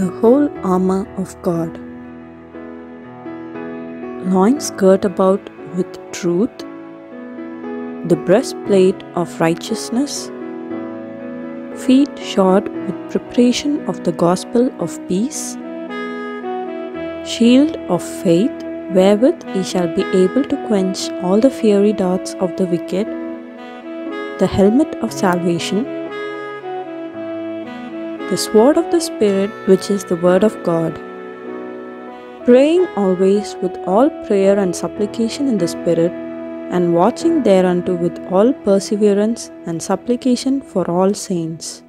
armor of God. Loins girt about with truth, the breastplate of righteousness, feet shod with preparation of the gospel of peace, shield of faith, wherewith ye shall be able to quench all the fiery darts of the wicked, the helmet of salvation, the sword of the Spirit, which is the word of God. Praying always with all prayer and supplication in the Spirit, and watching thereunto with all perseverance and supplication for all saints.